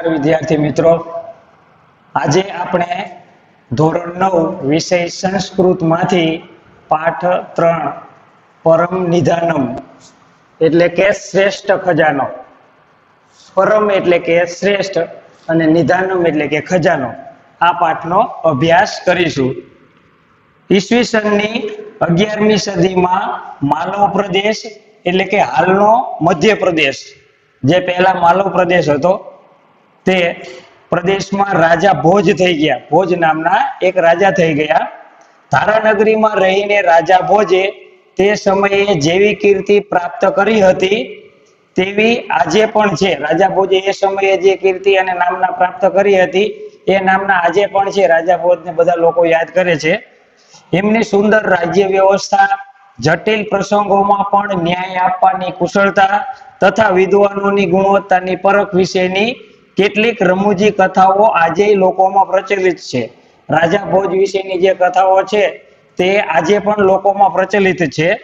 નમસ્કાર વિદ્યાર્થી મિત્રો. આજે આપણે ધોરણ નવ વિષય સંસ્કૃતમાંથી પાઠ ત્રણ, પરમ નિધાનમ એટલે કે શ્રેષ્ઠ ખજાનો. પરમ એટલે કે શ્રેષ્ઠ અને નિધાનમ એટલે કે ખજાનો. આ પાઠનો અભ્યાસ કરીશું. ઈસવીસનની અગિયારમી સદીમાં માલવ પ્રદેશ એટલે કે હાલનો મધ્ય પ્રદેશ જે પહેલા માલવ પ્રદેશ હતો તે પ્રદેશમાં રાજા ભોજ થઈ ગયા. ભોજ નામના એક રાજા થઈ ગયા. ધારાનગરીમાં રહીને રાજા ભોજે તે સમયે જેવી કીર્તિ પ્રાપ્ત કરી હતી તેવી આજે પણ છે. રાજા ભોજે એ સમયે જે કીર્તિ અને નામના પ્રાપ્ત કરી હતી, એ નામના આજે પણ છે. રાજા ભોજને બધા લોકો યાદ કરે છે. એમની સુંદર રાજ્ય વ્યવસ્થા, જટિલ પ્રસંગોમાં પણ ન્યાય આપવાની કુશળતા તથા વિદ્વાનોની ગુણવત્તાની પરખ વિશેની કેટલીક રમૂજી કથાઓ આજે લોકોમાં પ્રચલિત છે. રાજા ભોજ વિશેની જે કથાઓ છે, તે આજે પણ લોકોમાં પ્રચલિત છે.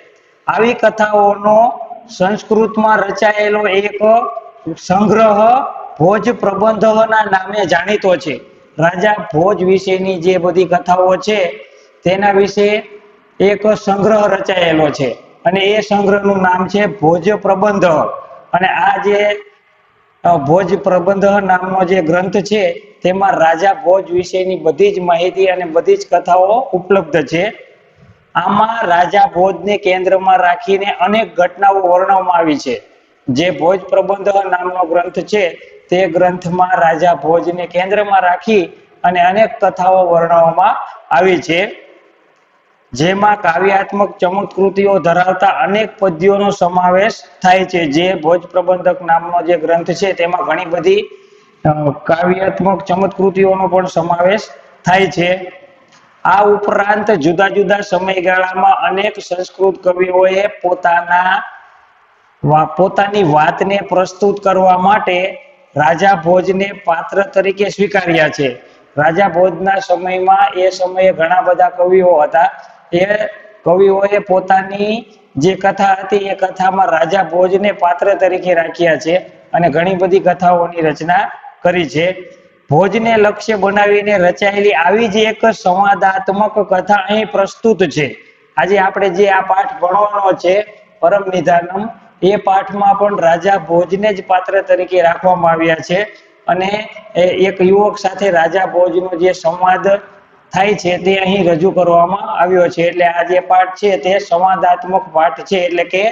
આવી કથાઓનો સંસ્કૃતમાં રચાયેલો એક સંગ્રહ ભોજ પ્રબંધના નામે જાણીતો છે. રાજા ભોજ વિશેની જે બધી કથાઓ છે, તેના વિશે એક સંગ્રહ રચાયેલો છે. અને એ સંગ્રહનું નામ છે ભોજ પ્રબંધ. અને આ જે ભોજ પ્રબંધ નામનો જે ગ્રંથ છે, તેમાં રાજા ભોજ વિશેની બધી જ માહિતી અને બધી જ કથાઓ ઉપલબ્ધ છે. આમાં રાજા ભોજને કેન્દ્રમાં રાખીને અનેક ઘટનાઓ વર્ણવવામાં આવી છે. જે ભોજ પ્રબંધ નામનો ગ્રંથ છે, તે ગ્રંથમાં રાજા ભોજને કેન્દ્રમાં રાખી અને અનેક કથાઓ વર્ણવવામાં આવી છે. જેમાં કાવ્યાત્મક ચમત્કૃતિઓ ધરાવતા અનેક પદ્યોનો સમાવેશ થાય છે. જે ભોજ પ્રબંધક નામનો જે ગ્રંથ છે, તેમાં ઘણી બધી કાવ્યાત્મક ચમત્કૃતિઓનો પણ સમાવેશ થાય છે. આ ઉપરાંત જુદા જુદા સમયગાળામાં અનેક સંસ્કૃત કવિઓએ પોતાના પોતાની વાતને પ્રસ્તુત કરવા માટે રાજા ભોજને પાત્ર તરીકે સ્વીકાર્યા છે. રાજા ભોજના સમયમાં એ સમયે ઘણા બધા કવિઓ હતા. એ કવિઓએ પોતાની જે કથા હતી એ કથામાં રાજા ભોજને પાત્ર તરીકે રાખ્યા છે અને ઘણી બધી કથાઓની રચના કરી છે. ભોજને લક્ષ્ય બનાવીને રચાયેલી આવી જ એક સંવાદાત્મક કથા અહીં પ્રસ્તુત છે. આજે આપણે જે આ પાઠ ભણવાનો છે, પરમ નિધાનમ, એ પાઠમાં પણ રાજા ભોજને જ પાત્ર તરીકે રાખવામાં આવ્યા છે. અને એક યુવક સાથે રાજા ભોજનો જે સંવાદ થાય છે તે અહીં રજૂ કરવામાં આવ્યો છે. એટલે આ જે પાઠ છે તે સંવાદાત્મક પાઠ છે. એટલે કે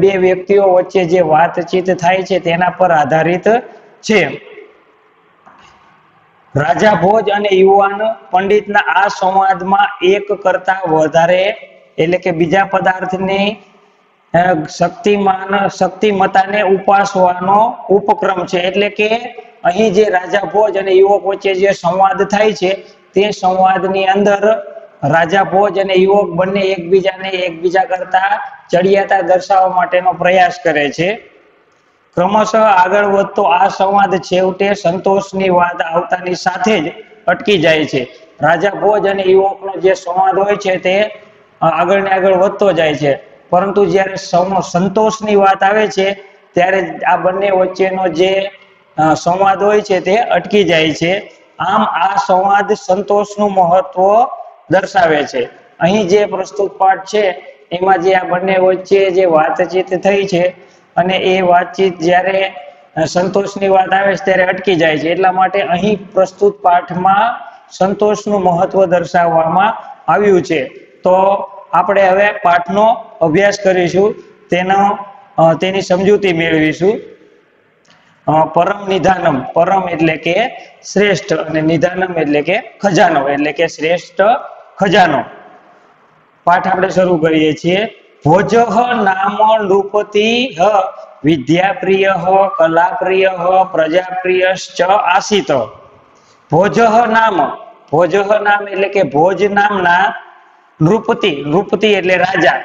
બે વ્યક્તિઓ વચ્ચે જે વાતચીત થાય છે તેના પર આધારિત છે. રાજા ભોજ અને યુવાન પંડિતના આ સંવાદમાં એક કરતા વધારે, એટલે કે બીજા પદાર્થની શક્તિમાન શક્તિમતાને ઉપાસવાનો ઉપક્રમ છે. એટલે કે, અહીં જે રાજા ભોજ અને યુવક વચ્ચે જે સંવાદ થાય છે તે સંવાદની અંદર રાજા ભોજ અને યુવક બંને એકબીજાને એકબીજા કરતા ચડિયાતા દર્શાવવા માટેનો પ્રયાસ કરે છે. ક્રમશઃ આગળ વધતો આ સંવાદ છેવટે સંતોષની વાત આવતાની સાથે જ અટકી જાય છે. રાજા ભોજ અને યુવકનો જે સંવાદ હોય છે તે આગળ ને આગળ વધતો જાય છે. પરંતુ જ્યારે સંતોષની વાત આવે છે, ત્યારે આ બંને વચ્ચેનો જે સંવાદ હોય છે તે અટકી જાય છે. આમ આ સંવાદ સંતોષનું મહત્વ દર્શાવે છે. અહીં જે પ્રસ્તુત પાઠ છે, એમાં જે આ બંને વચ્ચે જે વાતચીત થઈ છે અને એ વાતચીત જ્યારે સંતોષની વાત આવે છે ત્યારે અટકી જાય છે. એટલા માટે અહીં પ્રસ્તુત પાઠમાં સંતોષનું મહત્વ દર્શાવવામાં આવ્યું છે. તો આપણે હવે પાઠનો અભ્યાસ કરીશું. તેનો તેની સમજૂતી મેળવીશું. પરમ નિધાનમ. પરમ એટલે કે શ્રેષ્ઠ અને નિધાનમ એટલે કે ખજાનો, એટલે કે શ્રેષ્ઠ ખજાનો. પાઠ આપણે શરૂ કરીએ છીએ. ભોજ નામ નૃપતિ હ, વિદ્યાપ્રિય કલાપ્રિય પ્રજાપ્રિય આસિત ભોજ નામ. ભોજ નામ એટલે કે ભોજ નામના નૃપતિ. નૃપતિ એટલે રાજા.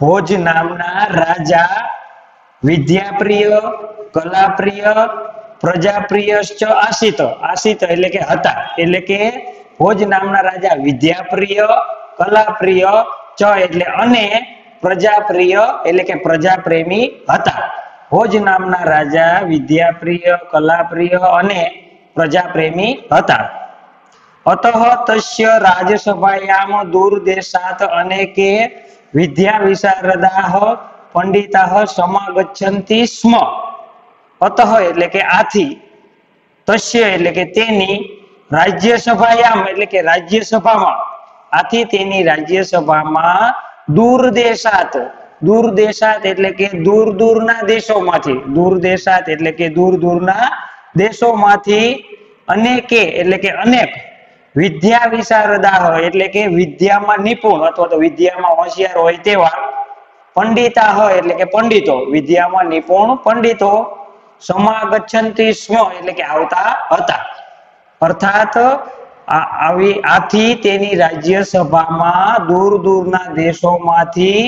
ભોજ નામના રાજા, વિદ્યાપ્રિય, કલાપ્રિય પ્રજાપ્રિય આશિત. આશિત એટલે કે હતા. એટલે કે ભોજ નામના રાજા, વિદ્યાપ્રિય, કલાપ્રિય, ચ એટલે અને પ્રજાપ્રિય એટલે કે પ્રજાપ્રેમી હતા. ભોજ નામના રાજા, વિદ્યાપ્રિય, કલાપ્રિય અને પ્રજાપ્રેમી હતા. અતઃ તસ્ય રાજસભાયામ દૂરદેશાત અનેકે વિદ્યા વિશારદાહ પંડિતાહ સમાગચ્છન્તિ સ્મ. અતઃ એટલે કે આથી, તસ્ય એટલે કે તેની રાજ્યસભાયામ એટલે કે રાજ્યસભામાં. આથી તેની રાજ્યસભામાં દૂર દેશાત દૂર દેશાત એટલે કે દૂર દૂરના દેશોમાંથી. દૂર દેશાત એટલે કે દૂર દૂરના દેશોમાંથી અનેકે એટલે કે અનેક વિદ્યા વિશારદા હોય એટલે કે વિદ્યામાં નિપુણ અથવા તો વિદ્યામાં હોશિયાર હોય તેવા પંડિતા હોય એટલે કે પંડિતો. વિદ્યામાં નિપુણ પંડિતો સમાગચ્છન્તિ સ્મ એટલે કે આવતા હતા. અર્થાત આવી આથી તેની રાજ્યસભામાં દૂર દૂરના દેશોમાંથી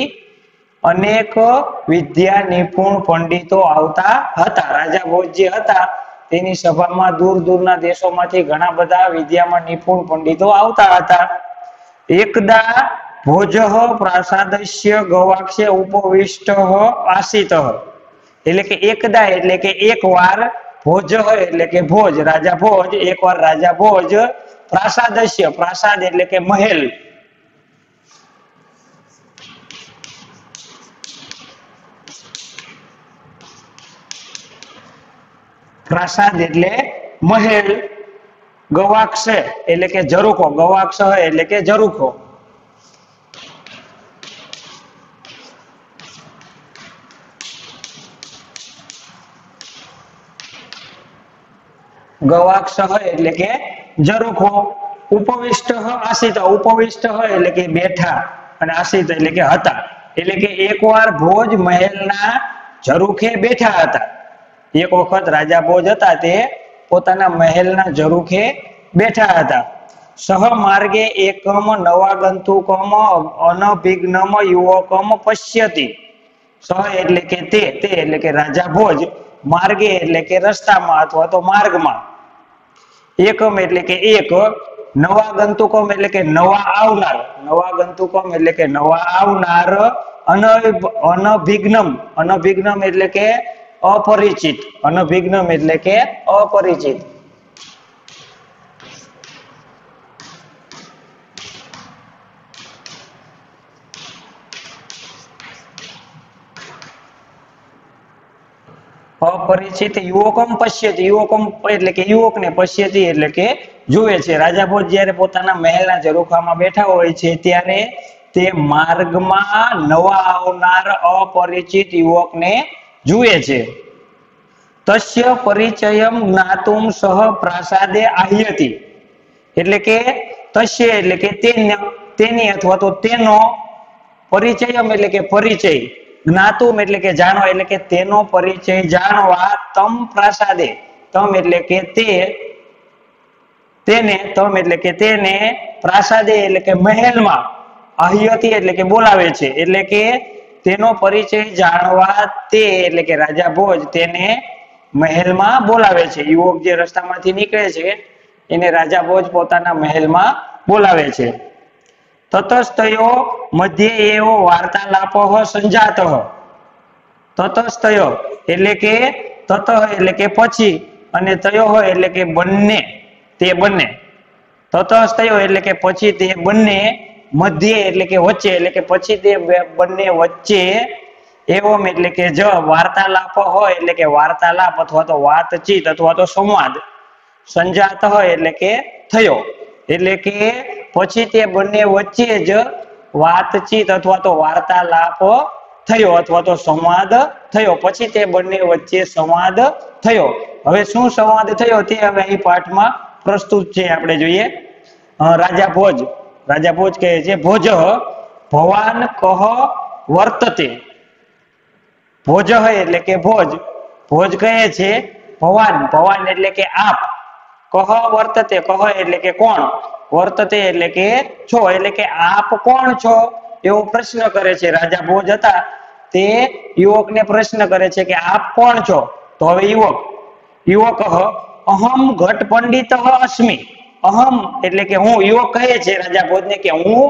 અનેક વિદ્યા નિપુણ પંડિતો આવતા હતા. રાજા ભોજ જે હતા. તેની સભામાં દૂર દૂરના દેશોમાંથી ઘણા બધા વિદ્યામાં નિપુણ પંડિતો આવતા હતા. એકદા ભોજ પ્રાસાદસ્ય ગવાક્ષે ઉપવિષ્ટ આસિત. એટલે કે એકદા એટલે કે એકવાર ભોજ એટલે કે ભોજ, રાજા ભોજ એકવાર રાજા ભોજ, પ્રાસાદસ્ય, પ્રાસાદ એટલે કે મહેલ. પ્રાસાદ એટલે મહેલ, ગવાક્ષ એટલે કે ઝરૂખો. ગવાક્ષ એટલે કે ઝરૂખો. ગવાક્ષ એટલે કે ઝરૂખો. ઉપવિષ્ટ આસિત. ઉપવિષ્ટ હોય એટલે કે બેઠા અને આસિત એટલે કે હતા. એટલે કે એકવાર ભોજ મહેલના ઝરૂખે બેઠા હતા. એક વખત રાજા ભોજ હતા તે પોતાના મહેલના ઝરૂખે બેઠા હતા. સહ માર્ગે એકમ, નવા ગંતુકમ અનભિગ્નમ, યુવકમ પશ્યતી. સહ એટલે કે તે તે એટલે કે રાજા ભોજ, માર્ગે એટલે કે રસ્તામાં અથવા તો માર્ગમાં. એકમ એટલે કે એક, નવા ગંતુકમ એટલે કે નવા આવનાર. નવા ગંતુકમ એટલે કે નવા આવનાર અનભ- અનભિગ્નમ. અનભિગ્નમ એટલે કે અપરિચિત, અનભિગ્નમ એટલે કે અપરિચિત. અપરિચિત યુવકમ પશ્યતિ, યુવકમ એટલે કે યુવકને પશ્યતી એટલે કે જુએ છે. રાજા ભોજ જ્યારે પોતાના મહેલના ઝરૂખામાં બેઠા હોય છે, ત્યારે તે માર્ગમાં નવા આવનાર અપરિચિત યુવકને જુએ છે તસ્ય પરિચયમ જ્ઞાતુમ સહ પ્રાસાદે આહ્યતી એટલે કે તસ્ય એટલે કે તેને અથવા તો તેનો પરિચયમ એટલે કે પરિચય જ્ઞાતુમ એટલે કે જાણવા એટલે કે તેનો પરિચય જાણવા તમ પ્રાસાદે તમ એટલે કે તે તેને તમ એટલે કે તેને પ્રાસાદે એટલે કે મહેલમાં આહ્યથી એટલે કે બોલાવે છે એટલે કે તેનો પરિચય જાણવા તે, એટલે કે રાજા ભોજ તેને મહેલમાં બોલાવે છે. યુવક જે રસ્તામાંથી નીકળે છે, એને રાજા ભોજ પોતાના મહેલમાં બોલાવે છે. તતસ્તયો મધ્ય એવો વાર્તાલાપ સંજાત તતસ્તયો એટલે કે તત એટલે કે પછી અને તયો હોય એટલે કે બંને, તે બંને. તતસ્તયો એટલે કે પછી તે બંને મધ્ય એટલે કે વચ્ચે, એટલે કે પછી તે બંને વચ્ચે એવમ એટલે કે જ વાર્તાલાપ હોય, એટલે કે વાર્તાલાપ અથવા તો વાતચીત અથવા તો સંવાદ સંજાત હોય એટલે કે થયો. એટલે કે પછી તે બંને વચ્ચે જ વાતચીત અથવા તો વાર્તાલાપ થયો અથવા તો સંવાદ થયો. પછી તે બંને વચ્ચે સંવાદ થયો. હવે શું સંવાદ થયો તે હવે અહીં પાઠમાં પ્રસ્તુત છે. આપણે જોઈએ. રાજા ભોજ. રાજા ભોજ કહે છે, ભોજ ભવાન કહ વર્તતે. ભોજ એટલે કે ભોજ. ભોજ કહે છે, ભવાન. ભવાન એટલે કે આપ. કહ વર્તતે, કહ એટલે કે કોણ? વર્તતે એટલે કે છો, એટલે કે આપ કોણ છો? એવો પ્રશ્ન કરે છે રાજા ભોજ હતા. તે યુવકને પ્રશ્ન કરે છે કે, આપ કોણ છો? તો હવે યુવક યુવક અહમ ઘટ પંડિત અસ્મિ અહમ એટલે કે હું યુવક કહે છે રાજા ભોજને કે હું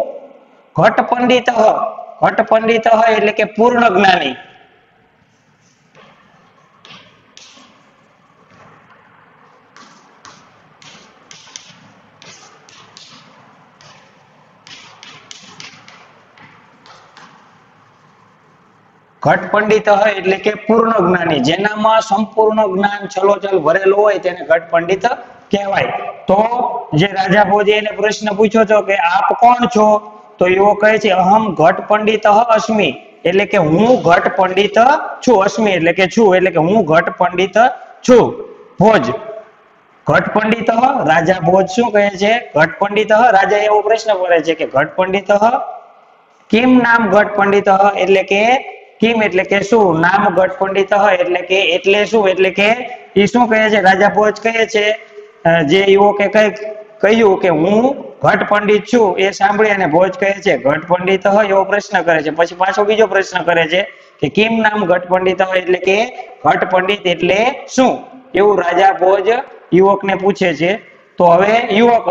ઘટ પંડિત ઘટ પંડિત એટલે કે પૂર્ણ જ્ઞાની. ઘટ પંડિત હોય એટલે કે પૂર્ણ જ્ઞાની. જેનામાં સંપૂર્ણ જ્ઞાન છલોચલ ભરેલું હોય તેને ઘટ પંડિત કહેવાય. તો જે રાજા ભોજે એને પ્રશ્ન પૂછ્યો છો કે આપ કોણ છો? તો એવો કહે છે, અહમ ઘટ પંડિત અસ્મિ. એટલે કે હું ઘટ પંડિત છું, અસ્મિ એટલે કે છું, એટલે કે હું ઘટ પંડિત છું. ભોજ. ઘટ પંડિત રાજા ભોજ શું કહે છે? ઘટ પંડિત રાજા એવો પ્રશ્ન કરે છે કે ઘટ પંડિત કેમ નામ ઘટ પંડિત? એટલે કે કિમ એટલે કે શું? નામ ઘટ પંડિત એટલે કે એટલે શું? એટલે કે એ શું કહે છે? રાજા ભોજ કહે છે જે યુવકે કઈ કહ્યું કે હું ઘટ પંડિત છું, એ સાંભળી અને ભોજ કહે છે, ઘટ પંડિત હોય એવો પ્રશ્ન કરે છે. પછી પાછો બીજો પ્રશ્ન કરે છે કે કેમ નામ ઘટ પંડિત હોય? એટલે કે ઘટ પંડિત એટલે શું? એવું રાજા ભોજ યુવકને પૂછે છે. તો હવે યુવક,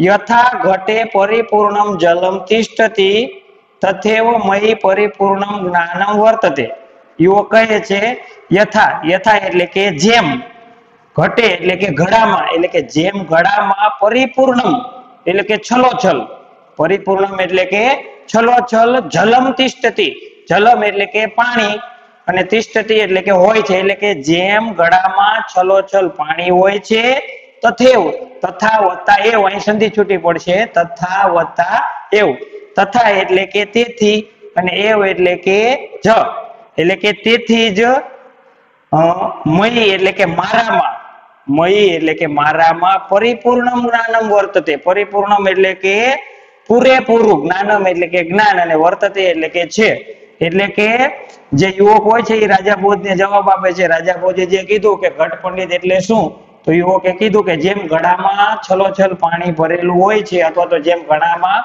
યથા ઘટે પરિપૂર્ણમ જલમ તિષ્ઠતી, તથેવ મયી પરિપૂર્ણમ જ્ઞાનમ વર્તતે. યુવક કહે છે, યથા. યથા એટલે કે જેમ. ઘટે એટલે કે ઘડામાં એટલે કે જેમ ઘડામાં પરિપૂર્ણમ એટલે કે છલોછલ પરિપૂર્ણમ એટલે કે છલોછલ જલમ તિષ્ઠતી જલમ એટલે કે પાણી અને તિષ્ઠતી એટલે કે હોય છે એટલે કે જેમ ઘડામાં છલોછલ પાણી હોય છે તથેવ તથા વત્તા એવ અહીં સંધિ છૂટી પડશે તથા વત્તા એવ તથા એટલે કે તેથી અને એવ એટલે કે જ એટલે કે તેથી જ મય એટલે કે મારામાં મય એટલે કે મારામાં પરિપૂર્ણમ જ્ઞાનમ વર્તતે. પરિપૂર્ણમ એટલે કે પૂરેપૂરું જ્ઞાનમ એટલે કે જ્ઞાન અને વર્તતે એટલે કે છે. એટલે કે જે યુવક હોય છે એ રાજા ભોજ ને જવાબ આપે છે. રાજા ભોજે જે કીધું કે ઘટ પંડિત એટલે શું? તો યુવકે કીધું કે જેમ ઘડામાં છલોછલ પાણી ભરેલું હોય છે અથવા તો જેમ ઘડામાં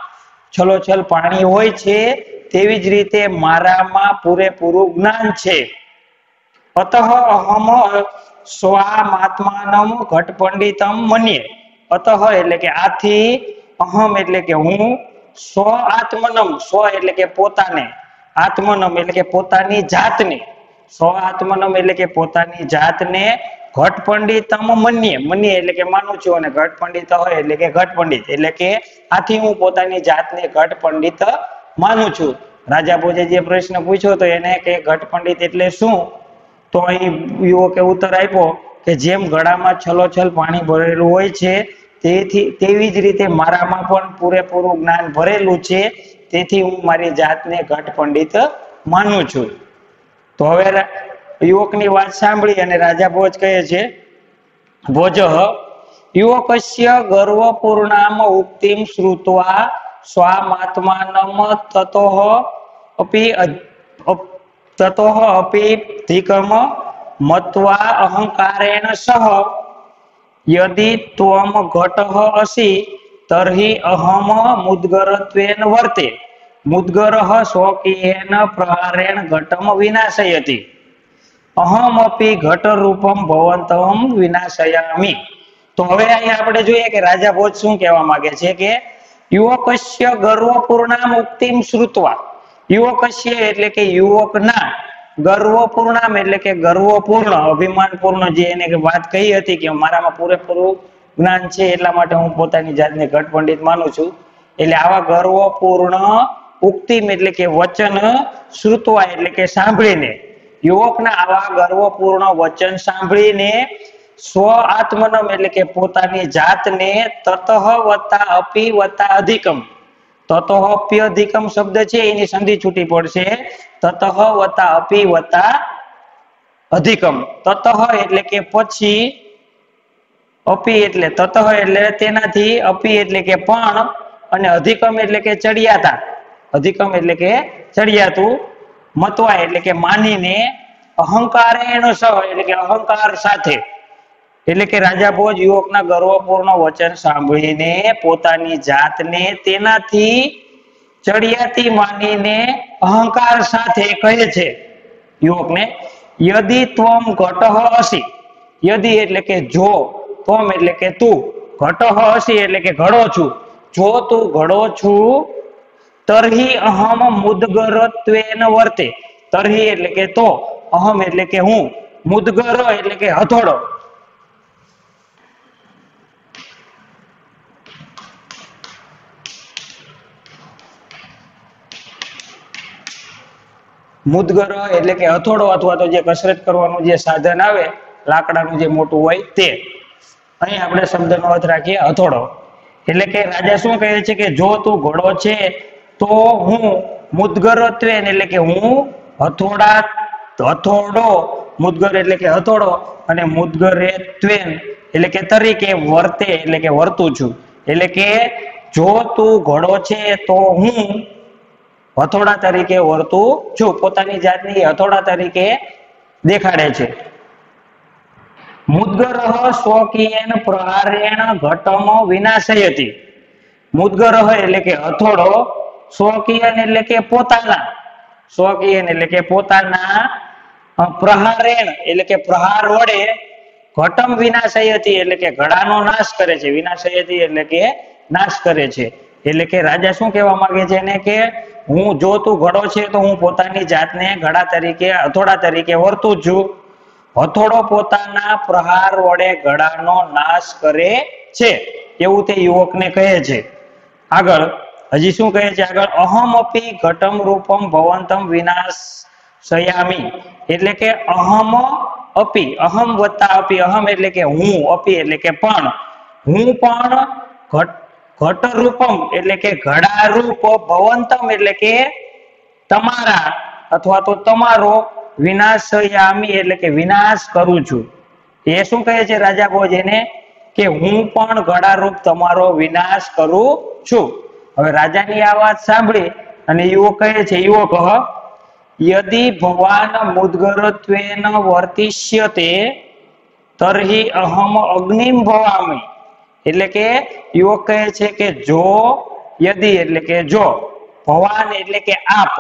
છલોછલ પાણી હોય છે તેવી જ રીતે મારામાં પૂરેપૂરું જ્ઞાન છે. અતઃ અહમ સ્વામાત્માનમ ઘટ પંડિતમ મનીએ અતઃ એટલે કે આથી અહમ એટલે કે હું સ્વ આત્મનમ સ્વ એટલે કે પોતાને. આત્મનમ એટલે કે પોતાની જાતને. સ્વ આત્મનમ એટલે કે પોતાની જાતને ઘટ પંડિતમ મનીએ મનીએ એટલે કે માનું છું અને ઘટ પંડિત હોય એટલે કે ઘટ પંડિત. એટલે કે આથી હું પોતાની જાતને ઘટ પંડિત માનું છું. રાજા ભોજે જે પ્રશ્ન પૂછ્યો તો એને કે ઘટ પંડિત એટલે શું? તો અહીં યુવકે ઉત્તર આપ્યો કે જેમ ગળામાં છલોછલ પાણી ભરેલું હોય છે, તેથી, તેવી જ રીતે મારામાં પણ પૂરેપૂરું જ્ઞાન ભરેલું છે, તેથી હું મારી જાતને ઘટ પંડિત માનું છું. તો હવે યુવકની વાત સાંભળી અને રાજા ભોજ કહે છે, ભોજ, યુવકસ્ય ગર્વપૂર્ણામ ઉક્તિમ શ્રુત્વા સ્વામાત્માનમ તતો અપી તતો અપી ધીકમ મત્વા અહંકારેણ સહ યદિ ત્વમ ઘટ અસી તર્હિ અહમ મુદ્ગરત્વેન વર્તે મુદ્ગર સ્વકીયેન પ્રહારેણ ઘટમ વિનાશયતી અહમપી ઘટ રૂપમ ભવંતમ વિનાશયામી તો હવે અહીંયા આપણે જોઈએ કે રાજા ભોજ શું કહેવા માંગે છે કે યુવકસ્ય ગર્વપૂર્ણા મુક્તિમ શ્રુતવા. યુવકસ્ય એટલે કે યુવકના ગર્વપૂર્ણામ એટલે કે ગર્વપૂર્ણ, અભિમાનપૂર્ણ જે એને વાત કહી હતી કે મારામાં પૂરેપૂરું જ્ઞાન છે એટલા માટે હું પોતાની જાતને ઘટ પંડિત માનું છું. એટલે આવા ગર્વપૂર્ણ ઉક્તિમ એટલે કે વચન શ્રુતવા એટલે કે સાંભળીને, યુવકના આવા ગર્વપૂર્ણ વચન સાંભળીને સ્વ આત્મનમ એટલે કે પોતાની જાતને તતઃ વત્તા અપી વત્તા અધિકમ તતઃ અધિકમ શબ્દ છે, એની સંધિ છૂટી પડશે. તતઃ વતા અપી વતા અધિકમ. તતઃ એટલે કે પછી અપી એટલે તતઃ એટલે તેનાથી અપી એટલે કે પણ અને અધિકમ એટલે કે ચડિયાતા. અધિકમ એટલે કે ચડિયાતું મતવાય એટલે કે માનીને અહંકાર એનો સહ એટલે કે અહંકાર સાથે. એટલે કે રાજા ભોજ યુવકના ગર્વપૂર્ણ વચન સાંભળીને પોતાની જાતને તેનાથી ચડિયાતી માનીને અહંકાર સાથે કહે છે. યુવકને, યદિ ત્વમ ઘટ અસી. યદિ એટલે કે, જો. ત્વમ એટલે કે, તું. ઘટહ હસી એટલે કે, ઘડો છું. જો તું ઘડો છું, તરહી અહમ મુદગરત્વેન વર્તે. તરહી એટલે કે, તો. અહમ એટલે કે, હું. મુદગર એટલે કે, હથોડો. મુદગર એટલે કે હથોડો અથવા તો જે કસરત કરવાનું જે સાધન આવે, લાકડાનું જે મોટું હોય તે. અહીં આપણે શબ્દનો અર્થ રાખીએ હથોડો. એટલે કે રાજા શું કહે છે કે જો તું ઘોડો છે, તો હું મુદગરત્વેન એટલે કે હું હથોડા, હથોડો, મુદગર એટલે કે હથોડો અને મુદગરે ત્વેન એટલે કે તરીકે વર્તે એટલે કે વર્તું છું. એટલે કે જો તું ઘોડો છે, તો હું હથોડા તરીકે વર્તું છું. પોતાની જાતની હથોડા તરીકે દેખાડે છે. મુદ્ગરહ સ્વકીયન પ્રહારેણ ઘટમ વિનાશયતિ. મુદ્ગરહ એટલે કે હથોડો સ્વકીયન એટલે કે પોતાના. સ્વકીયન એટલે કે પોતાના પ્રહારેણ એટલે કે પ્રહાર વડે ઘટમ વિનાશયતિ એટલે કે ઘડાનો નાશ કરે છે. વિનાશયતિ એટલે કે નાશ કરે છે. એટલે કે રાજા શું કહેવા માંગે છે એને કે, હું જો તું ઘડો છે તો હું પોતાની જાતને ઘડા તરીકે, હથોડા તરીકે વર્તું છું. હથોડો પોતાના પ્રહાર વડે ઘડાનો નાશ કરે છે. એવું તે યુવકને કહે છે. આગળ, હજી શું કહે છે આગળ? અહમ અપી ઘટમ રૂપમ ભવંતમ વિનાશ સયામી એટલે કે, અહમ અપી, અહમ વત્તા અપી, અહમ એટલે કે હું, અપી એટલે કે પણ. હું પણ ઘટ ઘટ રૂપમ એટલે કે ઘડા રૂપ ભવંતમ એટલે કે તમારા અથવા તો તમારો વિનાશયામી એટલે કે વિનાશ કરું છું. એ શું કહે છે રાજા ભોજ એને? કે હું પણ ઘડારૂપ તમારો વિનાશ કરું છું. હવે રાજાની આ વાત સાંભળી અને યુવક કહે છે યુવક યદિ ભવાન મુદ્ગરત્વેન વર્તિષ્યતે તર્હિ અહમ અગ્નિમ ભવામી. એટલે કે યુવક કહે છે કે જો યદિ એટલે કે જો ભવાન એટલે કે આપ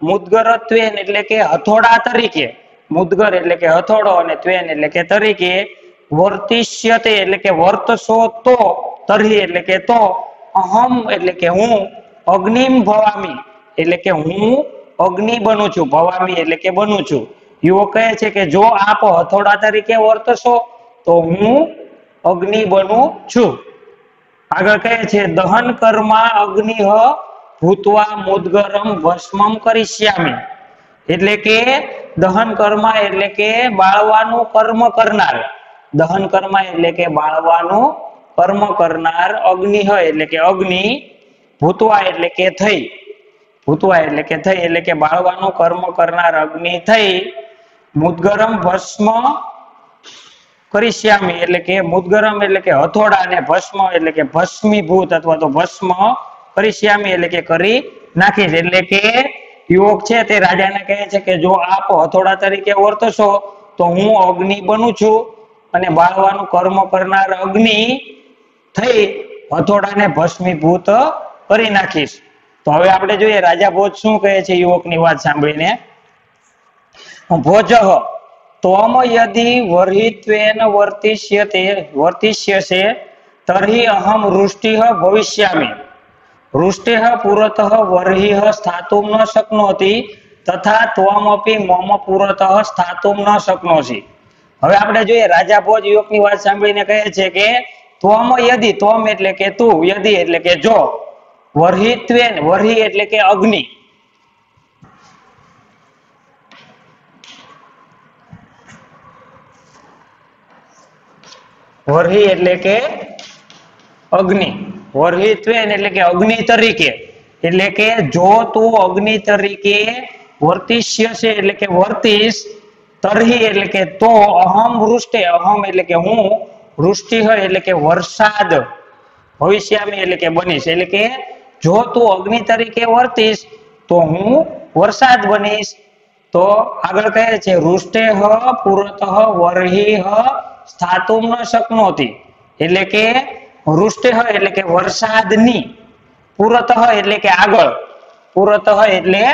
મુદ્ગરત્વેન એટલે કે હથોડા તરીકે મુદ્ગર એટલે કે હથોડો અને ત્વેન એટલે કે તરીકે વર્તિષ્યતે એટલે કે વર્તશો તો તરહી એટલે કે તો અહમ એટલે કે હું અગ્નિમ ભવામી એટલે કે હું અગ્નિ બનું છું ભવામી એટલે કે બનું છું યુવક કહે છે કે જો આપ હથોડા તરીકે વર્તશો તો હું અગ્નિ બનું છું. આગળ કહે છે, દહન કર્મા અગ્નિ ભૂતવા મુદગરમ ભસ્મમ કરીશ્યામી એટલે કે દહન કર્મા એટલે કે બાળવાનું કર્મ કરનાર. દહન કર્મા એટલે કે બાળવાનું કર્મ કરનાર અગ્નિ એટલે કે અગ્નિ ભૂતવા એટલે કે થઈ. ભૂતવા એટલે કે થઈ એટલે કે બાળવાનું કર્મ કરનાર અગ્નિ થઈ. મુદગરમ ભસ્મ કરીશ્યામી એટલે કે મુદગરમ એટલે કે હથોડા અને ભસ્મ એટલે કે ભસ્મીભૂત અથવા તો ભસ્મ કરીશ્યામી એટલે કે કરી નાખીશ એટલે કે યુવક છે તે રાજાને કહે છે કે જો આપ હથોડા તરીકે વર્તશો તો હું અગ્નિ બનું છું અને બાળવાનું કર્મ કરનાર અગ્નિ થઈ હથોડાને ભસ્મીભૂત કરી નાખીશ. તો હવે આપણે જોઈએ રાજા ભોજ શું કહે છે યુવકની વાત સાંભળીને. ભોજ ત્વમ યદિ વર્હિત્વેન વર્તિષ્યતે, વર્તિષ્યસે, તર્હિ અહમ વૃષ્ટિ ભવિષ્યામિ. વૃષ્ટિ પુરત વર્હિ સ્થાતુમ ન શક્નોતિ, તથા ત્વમપી મમ પુરત સ્થાતુમ ન શક્નોસી હવે આપણે જોઈએ, રાજા ભોજ યુવકની વાત સાંભળીને કહે છે કે, ત્વમ યદિ, ત્વમ એટલે કે તું, યદિ એટલે કે જો. વર્હિત્વેન, વર્હિ એટલે કે અગ્નિ. વર્હિ એટલે કે અગ્નિ. વર્હિત્વેન એટલે કે અગ્નિ તરીકે. એટલે કે જો તું અગ્નિ તરીકે વર્તિષ્ય છે, એટલે કે વર્તીશ, તરહી એટલે કે તો અહમ વૃષ્ટિ. અહમ એટલે કે હું, વૃષ્ટિ હોય એટલે કે વરસાદ. ભવિષ્યામી એટલે કે બનીશ. એટલે કે જો તું અગ્નિ તરીકે વર્તીશ, તો હું વરસાદ બનીશ. તો આગળ કહે છે, વૃષ્ટે હ, પુરત વરહી હ સ્થાતુમ શકનોતી એટલે કે વૃષ્ટિ હોય એટલે કે વરસાદની પુરત હોય એટલે કે આગળ. પુરત હોય એટલે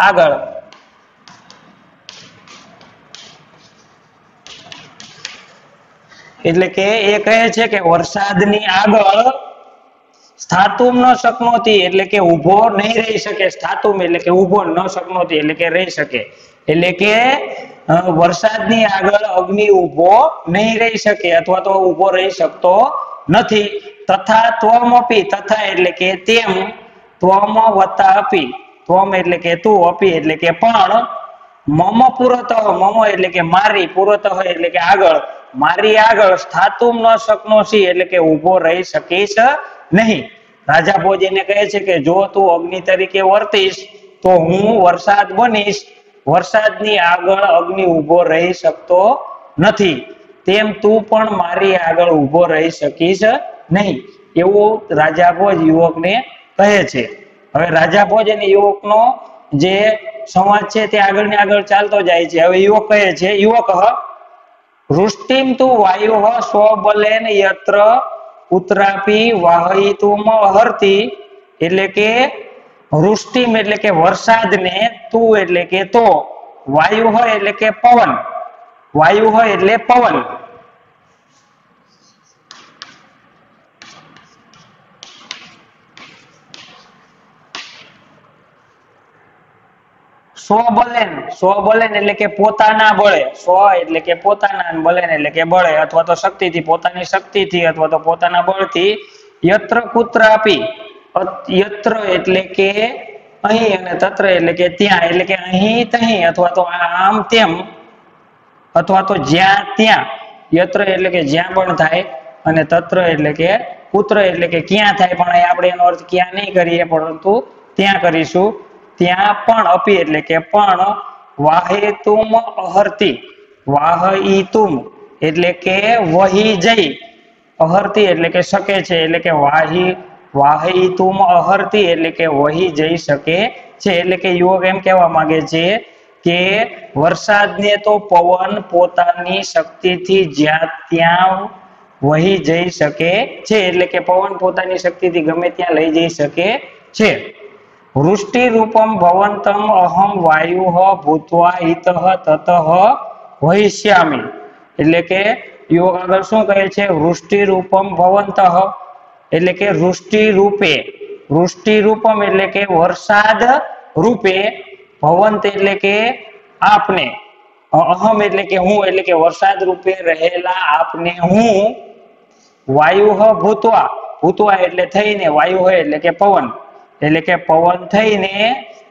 આગળ. એટલે કે એ કહે છે કે વરસાદની આગળ સ્થાતુમ ન શકનોતી એટલે કે ઊભો નહીં રહી શકે. સ્થાતુમ એટલે કે ઊભો ન શકનોતી એટલે કે રહી શકે. એટલે કે વરસાદની આગળ અગ્નિ ઊભો નહીં રહી શકે અથવા તો ઊભો રહી શકતો નથી. તથા ત્વમપી તથા એટલે કે તેમ, ત્વમ વત્તા અપી. ત્વમ એટલે કે તું, અપી એટલે કે પણ. મમ પુરત, મમ એટલે કે મારી, પુરત એટલે કે આગળ. મારી આગળ સ્થાતુમ ન શકનોસી એટલે કે ઊભો રહી શકીશ નહીં. રાજા ભોજ એને કહે છે કે જો તું અગ્નિ તરીકે વર્તીશ, તો હું વરસાદ બનીશ. વરસાદની આગળ અગ્નિ ઊભો રહી શકતો નથી. તેમ તું પણ મારી આગળ ઊભો રહી શકીશ નહીં. એવું રાજા ભોજ યુવકને કહે છે. હવે રાજા ભોજ અને યુવકનો જે સંવાદ છે તે આગળ ને આગળ ચાલતો જાય છે. હવે યુવક કહે છે, યુવક વૃષ્ટિમ તું વાયુ સ્વબલેન યત્ર ઉતરાપી વાહિતુમ હરતી. એટલે કે વૃષ્ટિમ એટલે કે વરસાદને તું એટલે કે તો. વાયુ હોય એટલે કે પવન. વાયુ હોય એટલે પવન. સ્વબલેન સ્વબલેન એટલે કે પોતાના બળે. સ્વ એટલે કે પોતાના અને બલેન એટલે કે બળે અથવા તો શક્તિથી, પોતાની શક્તિથી અથવા તો પોતાના બળથી યત્ર પુત્ર આપી. અત- યત્ર એટલે કે અહીં અને તત્ર એટલે કે ત્યાં એટલે કે અહીં તહીં અથવા તો આમ તેમ અથવા તો જ્યાં ત્યાં યત્ર એટલે કે જ્યાં પણ થાય અને તત્ર એટલે કે પુત્ર એટલે કે ક્યાં થાય પણ આપણે એનો અર્થ ક્યાં નહીં કરીએ પરંતુ ત્યાં કરીશું ત્યાં પણ અપી એટલે કે પણ વાહેતુમ અહર્તી વાહિતુમ એટલે કે વહી જઈ અહર્તી એટલે કે શકે છે એટલે કે વાહી વાહિતુમ અહર્તી એટલે કે વહી જઈ શકે છે. એટલે કે યુવક એમ કહેવા માંગે છે કે વરસાદને તો પવન પોતાની શક્તિથી જ્યાં ત્યાં વહી જઈ શકે છે. એટલે કે પવન પોતાની શક્તિથી ગમે ત્યાં લઈ જઈ શકે છે. વૃષ્ટિ રૂપમ ભવંતમ અહમ વાયુ ભૂતવા હિત તત વહિષ્યામી એટલે કે યુવક આગળ શું કહે છે? વૃષ્ટિ રૂપમ ભવંત. એટલે કે વૃષ્ટિ રૂપે, વૃષ્ટિ રૂપમ એટલે કે વરસાદ રૂપે, ભવંત એટલે કે આપને. અહમ એટલે કે હું, એટલે કે વરસાદ રૂપે રહેલા આપને હું. વાયુ હ ભૂતવા ભૂતવા એટલે થઈને વાયુ હોય એટલે કે પવન. એટલે કે પવન થઈને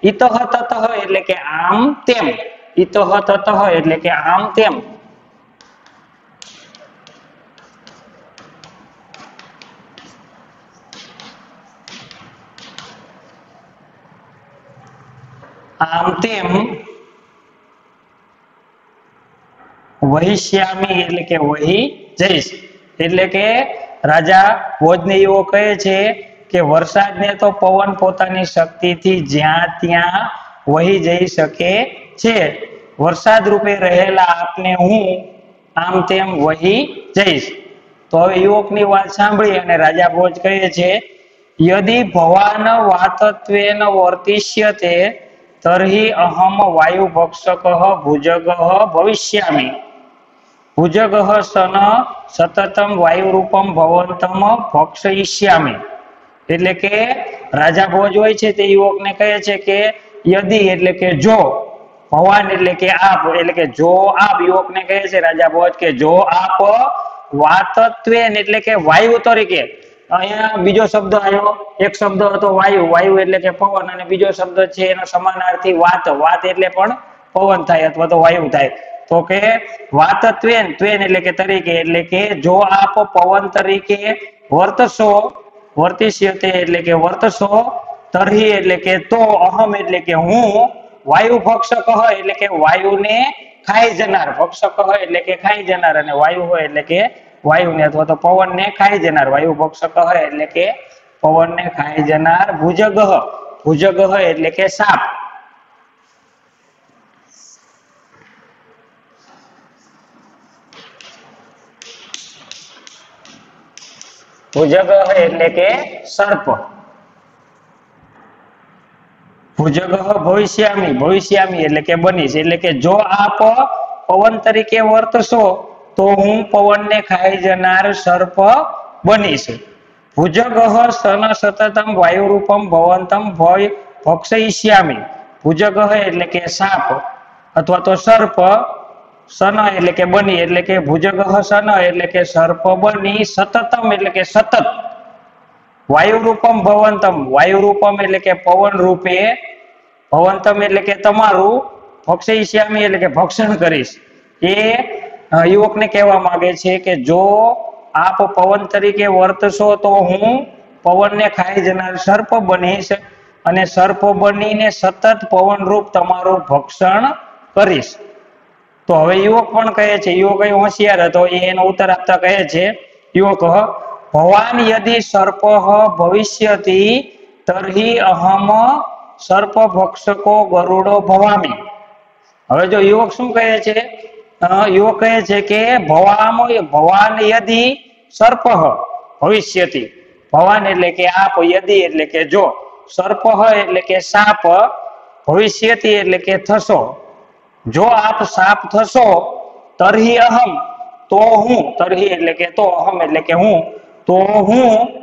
ઇતહ તતઃ એટલે કે આમ તેમ. ઇતહ તતઃ એટલે કે આમ તેમ. આમ તેમ વહિશ્યામી એટલે કે વહી જઈશ. એટલે કે રાજા ભોજને એવો કહે છે કે વરસાદને તો પવન પોતાની શક્તિથી જ્યાં ત્યાં વહી જઈ શકે છે. વરસાદ રૂપે રહેલા આપને હું આમ તેમ વહી જઈશ. તો હવે યુવકની વાત સાંભળી અને રાજા ભોજ કહે છે, યદિ ભવાન વાતત્વેન વર્તિષ્યતે તર્હિ અહમ વાયુ ભક્ષક ભુજગ ભવિષ્યામી ભુજગ સન સતતમ વાયુ રૂપમ ભવંતમ ભક્ષયિષ્યામી એટલે કે રાજા ભોજ હોય છે તે યુવકને કહે છે કે યદિ એટલે કે જો, ભવાન એટલે કે આપ, એટલે કે જો આપ, યુવકને કહે છે રાજા ભોજ કે જો આપ વાતત્વેન એટલે કે વાયુ તરીકે અહીંયા બીજો શબ્દ આવ્યો. એક શબ્દ હતો વાયુ. વાયુ એટલે કે પવન. અને બીજો શબ્દ છે એનો સમાનાર્થી વાત. વાત એટલે પણ પવન થાય અથવા તો વાયુ થાય. તો કે વાત ત્વેન. ત્વેન એટલે કે તરીકે. એટલે કે જો આપ પવન તરીકે વર્તશો વર્તિષ્યતે એટલે કે વર્તશો, તરહી એટલે કે તો અહમ એટલે કે હું, વાયુ ભક્ષક હોય એટલે કે વાયુને ખાઈ જનાર. ભક્ષક હોય એટલે કે ખાઈ જનાર. અને વાયુ હોય એટલે કે વાયુને અથવા તો પવનને ખાઈ જનાર. વાયુ ભક્ષક હોય એટલે કે પવનને ખાઈ જનાર ભુજગ. ભુજગ હોય એટલે કે સાપ. ભુજગ હોય એટલે કે સર્પ. ભુજગ ભવિષ્યામી. ભવિષ્યામી એટલે કે બનીશ. એટલે કે જો આપ પવન તરીકે વર્તશો તો હું પવનને ખાઈ જનાર સર્પ બનીશ. ભુજગહ સન સતતમ વાયુરૂપમ ભવંતમ ભય ભક્ષયિષ્યામી. ભુજગહ એટલે કે સાપ અથવા તો સર્પ સન એટલે કે બની એટલે કે ભુજગહ સન એટલે કે સર્પ બની સતતમ એટલે કે સતત. વાયુરૂપમ ભવંતમ. વાયુરૂપમ એટલે કે પવન રૂપે. ભવંતમ એટલે કે તમારું. ભક્ષયિષ્યામી એટલે કે ભક્ષણ કરીશ. એ યુવકને કહેવા માંગે છે કે જો આપ પવન તરીકે વર્તશો તો હું પવનને ખાઈ જનાર સર્પ બનીશ અને સર્પ બનીને સતત પવન રૂપ તમારું ભક્ષણ કરીશ. તો હવે યુવક પણ કહે છે, યુવક હોશિયાર હતો એનો ઉત્તર આપતા કહે છે, યુવક, ભવાન યદિ સર્પ ભવિષ્યથી તર્હિ અહમ સર્પ ભક્ષકો ગરુડો ભવામી. હવે જો યુવક શું કહે છે યુવક કહે છે કે ભવામ ભવાન યદિ સર્પ ભવિષ્યતિ ભવાન એટલે કે આપ યદિ એટલે કે જો સર્પ એટલે કે સાપ ભવિષ્યતિ એટલે કે થશો। જો આપ સાપ થશો, તરહી અહમ, તો હું, તરહી એટલે કે તો અહમ એટલે કે હું, તો હું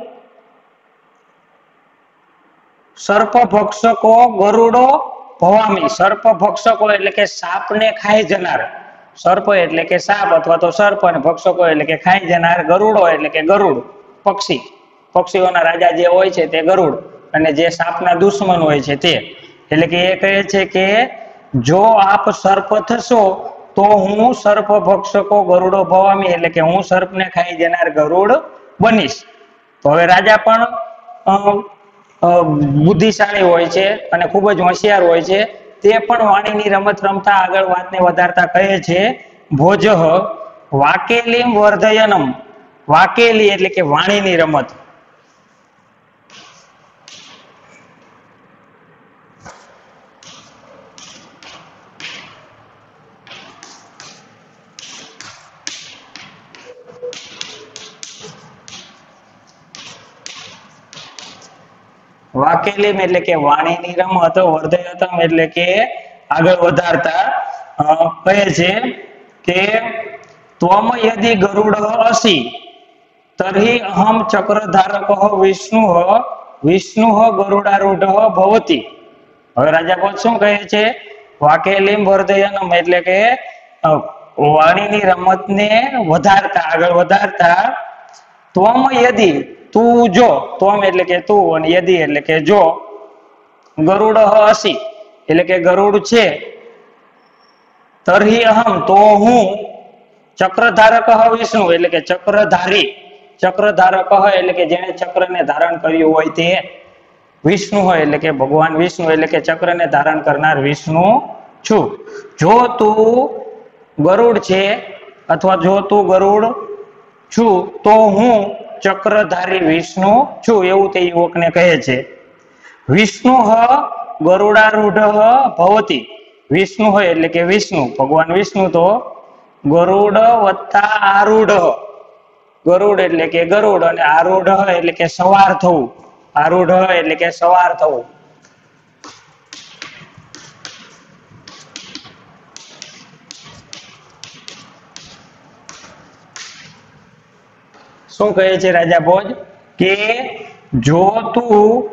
સર્પ ભક્ષકો ગરુડો ભવામી સર્પ ભક્ષકો એટલે કે સાપને ખાઈ જનાર। સર્પ એટલે કે સાપ અથવા તો સર્પ અને ભક્ષકો એટલે કે ખાઈ જનાર ગરુડો એટલે કે ગરુડ, પક્ષી. પક્ષીઓના રાજા જે હોય છે તે ગરુડ અને જે સાપના દુશ્મન હોય છે તે. એટલે કે એ કહે છે કે જો આપ સર્પ થશો, તો હું સર્પ ભક્ષકો ગરુડો ભવામી એટલે કે હું સર્પને ખાઈ જનાર ગરુડ બનીશ. તો હવે રાજા પણ બુદ્ધિશાળી હોય છે અને ખૂબ જ હોશિયાર હોય છે. તે પણ વાણીની રમત રમતા આગળ વાતને વધારતા કહે છે ભોજહ વાકેલીમ વર્ધયનમ. વાકેલી એટલે કે વાણીની રમત. વાકેલીમ એટલે કે વાણીની રમત, વર્ધયતમ એટલે કે આગળ વધારતા કહે છે કે ત્વમ યદિ ગરુડ અસી, તર્હિ અહમ ચક્રધારક વિષ્ણુ વિષ્ણુ ગરુડારૂઢ ભવતી. હવે રાજા કોચ શું કહે છે? વાકેલીમ, વર્ધયનમ એટલે કે વાણીની રમતને વધારતા, આગળ વધારતા, ત્વમ યદિ તું જો ત્વમ એટલે કે તું અને યદિ એટલે કે જો. ગરુડ અસી એટલે કે ગરુડ છે. તરહી અહમ તો હું. ચક્રધારક વિષ્ણુ એટલે કે ચક્રધારી. ચક્રધારક એટલે કે જેણે ચક્રને ધારણ કર્યું હોય તે વિષ્ણુ હોય એટલે કે ભગવાન વિષ્ણુ એટલે કે ચક્રને ધારણ કરનાર વિષ્ણુ છું. જો તું ગરુડ છે અથવા જો તું ગરુડ છું, તો હું ચક્રધારી વિષ્ણુ છું એવું તે યુવકને કહે છે. વિષ્ણુ ગરુડારૂઢ ભવતી. વિષ્ણુ હોય એટલે કે વિષ્ણુ. ભગવાન વિષ્ણુ તો ગરુડ વત્તા આરૂઢ. ગરુડ એટલે કે ગરુડ અને આરૂઢ એટલે કે સવાર થવું. આરૂઢ એટલે કે સવાર થવું. શું કહે છે રાજા ભોજ? કે જો તું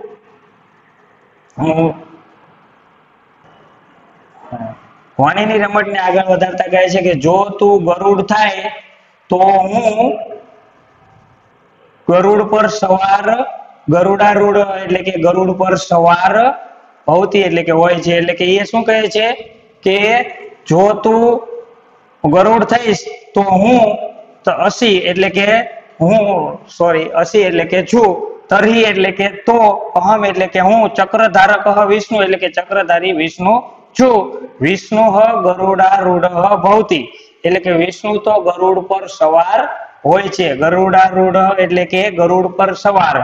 વાણીની રમતને આગળ વધારતા કહે છે કે જો તું ગરુડ થાય તો હું ગરુડ પર સવાર ગરુડારૂઢ એટલે કે ગરુડ પર સવાર ભવતી એટલે કે હોય છે. એટલે કે એ શું કહે છે? કે જો તું ગરુડ થઈશ તો હું અસી એટલે કે હું સોરી અસી એટલે કે છું, તરહી એટલે કે તો, અહમ એટલે કે હું, ચક્રધારક વિષ્ણુ એટલે કે ચક્રધારી વિષ્ણુ છું. વિષ્ણુ હ ગરુડારૂઢ ભવતી એટલે કે વિષ્ણુ તો ગરુડ પર સવાર હોય છે. ગરુડારૂઢ એટલે કે ગરુડ પર સવાર.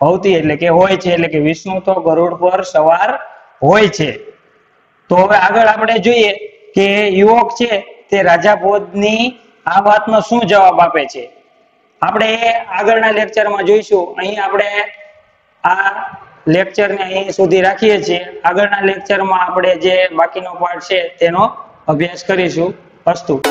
ભવતી એટલે કે હોય છે એટલે કે વિષ્ણુ તો ગરુડ પર સવાર હોય છે. તો હવે આગળ આપણે જોઈએ કે યુવક છે તે રાજા ભોજની આ વાતનો શું જવાબ આપે છે? આપણે આગળના લેક્ચરમાં જોઈશું. અહીં આપણે આ લેક્ચરને અહીં સુધી રાખીએ છીએ. આગળના લેક્ચરમાં આપણે જે બાકીનો પાર્ટ છે તેનો અભ્યાસ કરીશું. અસ્તુ.